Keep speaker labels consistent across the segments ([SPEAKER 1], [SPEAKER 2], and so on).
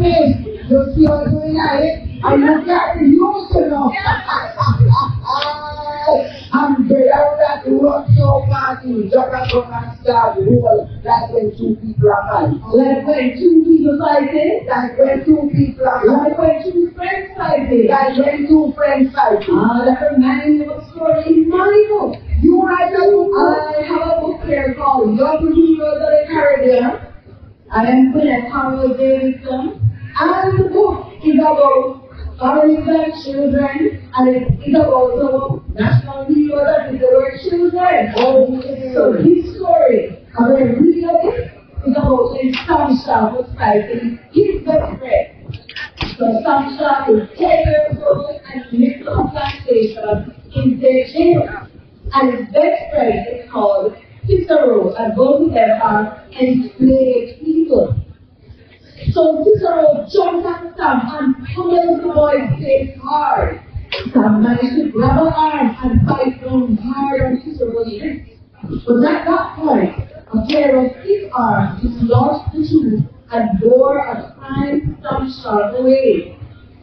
[SPEAKER 1] face. You going to know. I'm very out to run so fast you jump up start roll like when two people are.
[SPEAKER 2] Like when two people fighting,
[SPEAKER 1] Like when two people are
[SPEAKER 2] like when two friends fighting.
[SPEAKER 1] Like when two friends fighting.
[SPEAKER 2] Ah, that reminds me of a story in my book.
[SPEAKER 1] You write a book.
[SPEAKER 2] I have a book here called Young Heroes of the Caribbean. I am Gwyneth Harold Davidson. And the about family and children, and it is about our national is our children.
[SPEAKER 1] Oh,
[SPEAKER 2] So his story, and when I read of it, is about when Sam Sharpe was fighting his best friend. So Sam Sharpe is 10 years old and lives on a plantation in Nigeria. And his best friend is called Cicero, and both of them are enslaved people. So Cicero jumped at Sam and pummeled the boy's face hard. Sam managed to grab her arm and bite down hard on Cicero's wrist. But at that point, a pair of his arms dislodged the two and bore a prime Sam Sharpe away.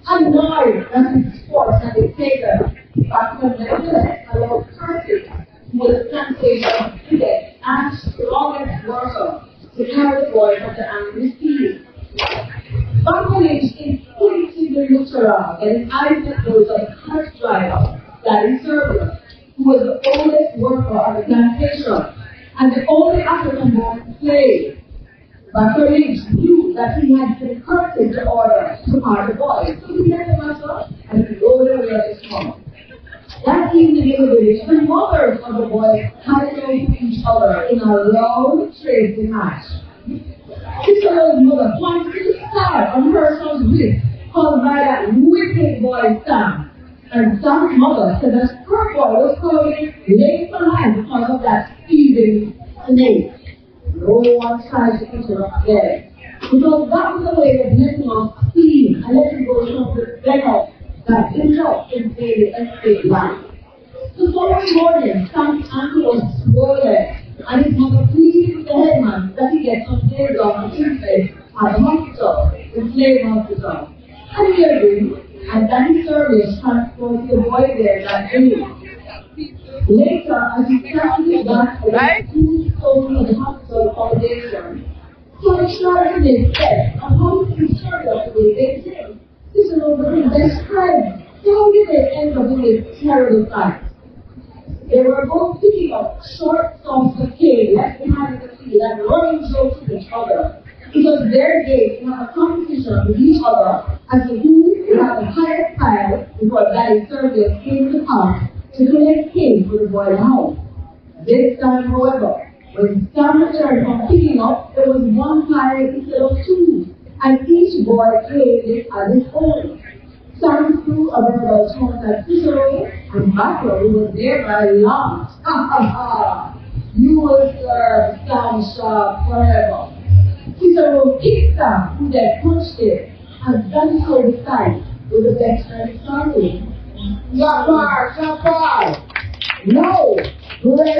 [SPEAKER 2] Annoyed that his force had been taken, but nevertheless allowed Percy, who was a plantation student and strongest worker, to carry the boy from the angry field. Bangladesh is the Lutera and Isaac was a cart driver, that is Serbia, who was the oldest worker on the plantation and the only African-born slave. Bangladesh knew that he had been corrupted to order to the boy, so he let him out and he rode away on his farm. That evening in the village, the mothers of the boy had to each other in a loud trading match. Cicero's mother pointed to the star on her son's wrist, caused by that wicked boy Sam. And Sam's mother said that her boy was probably late behind because of that thieving snake. No one tried to interrupt there. Because that was the way of letting off steam and letting go of the venom that up in daily estate life. The following morning, Sam's ankle was swollen and his mother pleaded with the headman that he get some days off to treatment at the hospital, the slave hospital. And he agreed, and Danny Service transported the boy there that day. Later, as he traveled back to the of the hospital foundation, he was started his death and how he served us with his him. This is best friend. So how did they end up in this terrible fight? They were both picking up short stumps of cane left behind in the field and running jokes with each other. It was their to have a competition with each other as to who have the highest pile before Daddy Service came to town to collect cane for the boy at home. This time, however, when Sam returned from picking up, there was one pile instead of two, and each boy claimed it as his own. Sam threw a verbal taunt at Cicero, and Bacro was thereby laughed. Ha ha ha! You will serve Sam Sharpe forever. Cicero kicked Sam, who then punched him, and done so the fight with the best friend starting.
[SPEAKER 1] Sapar, sapar. No. Great